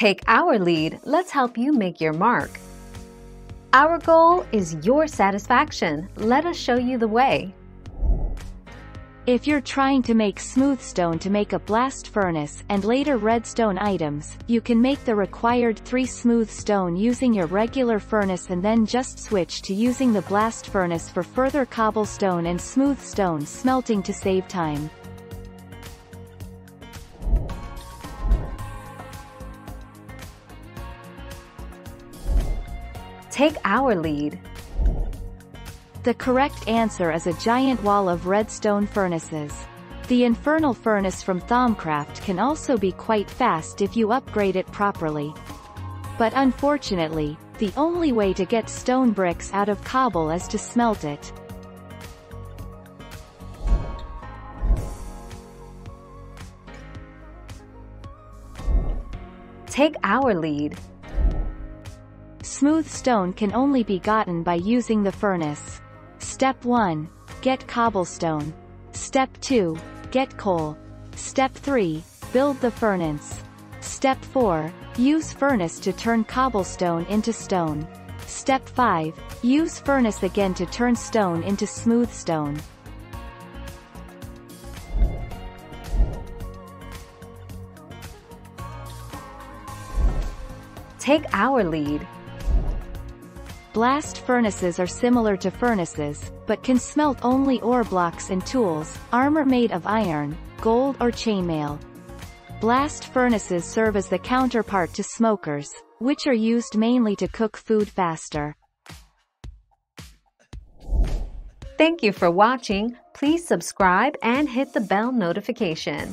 Take our lead, let's help you make your mark. Our goal is your satisfaction. Let us show you the way. If you're trying to make smooth stone to make a blast furnace and later redstone items, you can make the required 3 smooth stone using your regular furnace and then just switch to using the blast furnace for further cobblestone and smooth stone smelting to save time. Take our lead. The correct answer is a giant wall of redstone furnaces. The infernal furnace from Thaumcraft can also be quite fast if you upgrade it properly. But unfortunately, the only way to get stone bricks out of cobble is to smelt it. Take our lead. Smooth stone can only be gotten by using the furnace. Step 1. Get cobblestone. Step 2. Get coal. Step 3. Build the furnace. Step 4. Use furnace to turn cobblestone into stone. Step 5. Use furnace again to turn stone into smooth stone. Take our lead. Blast furnaces are similar to furnaces, but can smelt only ore blocks and tools, armor made of iron, gold or chainmail. Blast furnaces serve as the counterpart to smokers, which are used mainly to cook food faster. Thank you for watching. Please subscribe and hit the bell notification.